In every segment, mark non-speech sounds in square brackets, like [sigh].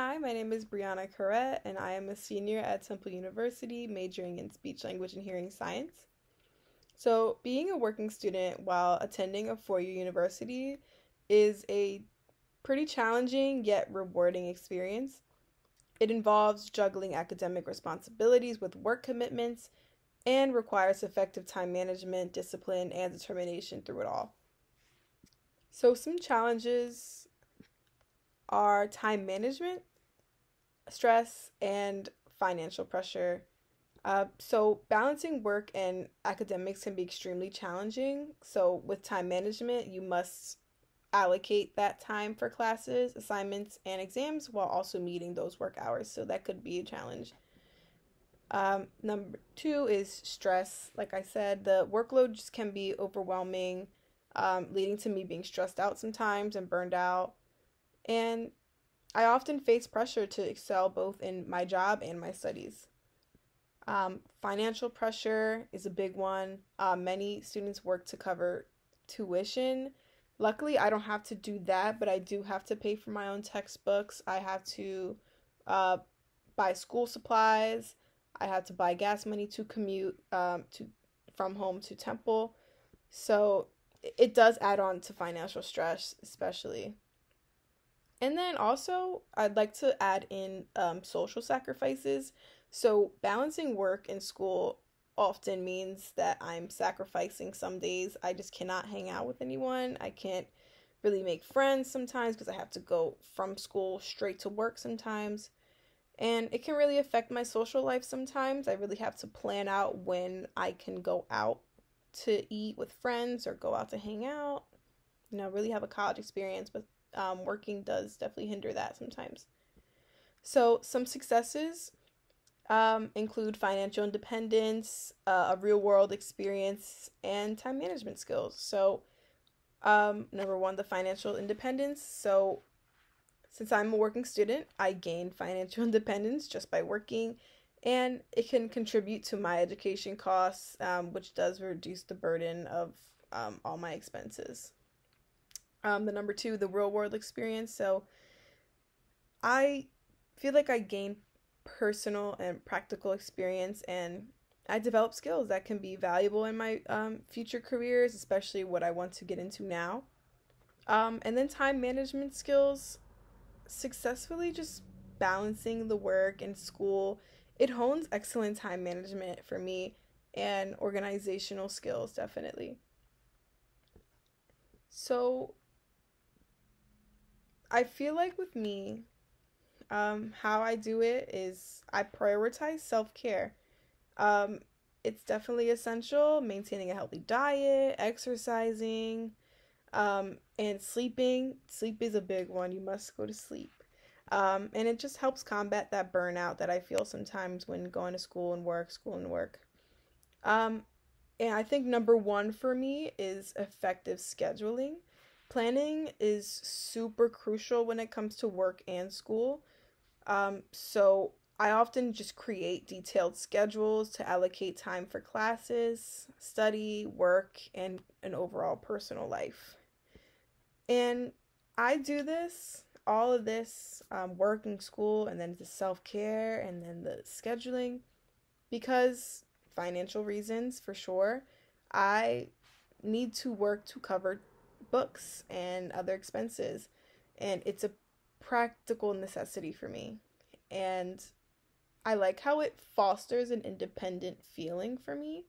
Hi, my name is Brianna Curet, and I am a senior at Temple University, majoring in speech, language, and hearing science. So, being a working student while attending a four year university is a pretty challenging yet rewarding experience. It involves juggling academic responsibilities with work commitments and requires effective time management, discipline, and determination through it all. So, some challenges are time management, stress, and financial pressure. Uh, so, balancing work and academics can be extremely challenging. So, with time management, you must allocate that time for classes, assignments, and exams while also meeting those work hours. So, that could be a challenge. Um, number two is stress. Like I said, the workload just can be overwhelming, um, leading to me being stressed out sometimes and burned out. And I often face pressure to excel both in my job and my studies. Um, financial pressure is a big one. Uh, many students work to cover tuition. Luckily, I don't have to do that, but I do have to pay for my own textbooks. I have to uh, buy school supplies. I have to buy gas money to commute um, to from home to Temple. So it does add on to financial stress, especially. And then also, I'd like to add in um, social sacrifices. So, balancing work and school often means that I'm sacrificing some days. I just cannot hang out with anyone. I can't really make friends sometimes because I have to go from school straight to work sometimes. And it can really affect my social life sometimes. I really have to plan out when I can go out to eat with friends or go out to hang out. You know, really have a college experience, but um, working does definitely hinder that sometimes. So, some successes um, include financial independence, uh, a real world experience, and time management skills. So, um, number one, the financial independence. So, since I'm a working student, I gain financial [laughs] independence just by working, and it can contribute to my education costs, um, which does reduce the burden of um, all my expenses. Um, the number two, the real world experience. So I feel like I gain personal and practical experience and I develop skills that can be valuable in my um, future careers, especially what I want to get into now. Um, and then time management skills, successfully just balancing the work and school. It hones excellent time management for me and organizational skills, definitely. So, I feel like with me, um, how I do it is I prioritize self care. Um, it's definitely essential maintaining a healthy diet, exercising, um, and sleeping. Sleep is a big one. You must go to sleep. Um, and it just helps combat that burnout that I feel sometimes when going to school and work, school and work. Um, and I think number one for me is effective scheduling. Planning is super crucial when it comes to work and school. Um, so I often just create detailed schedules to allocate time for classes, study, work, and an overall personal life. And I do this, all of this, um, school, and then the self care, and then the scheduling, because financial reasons for sure. I need to work to cover books and other expenses. And it's a practical necessity for me. And I like how it fosters an independent feeling for me.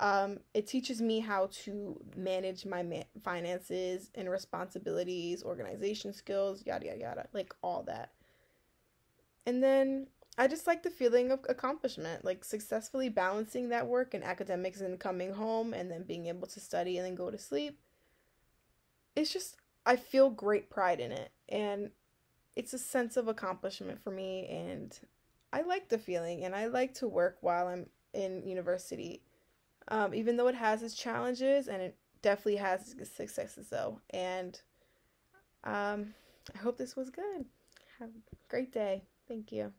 Um, it teaches me how to manage my ma- finances and responsibilities, organization skills, yada, yada, yada, like all that. And then I just like the feeling of accomplishment, like successfully balancing that work and academics and coming home and then being able to study and then go to sleep it's just I feel great pride in it and it's a sense of accomplishment for me and I like the feeling and I like to work while I'm in university. Um, even though it has its challenges and it definitely has its successes though. And um, I hope this was good. Have a great day. Thank you.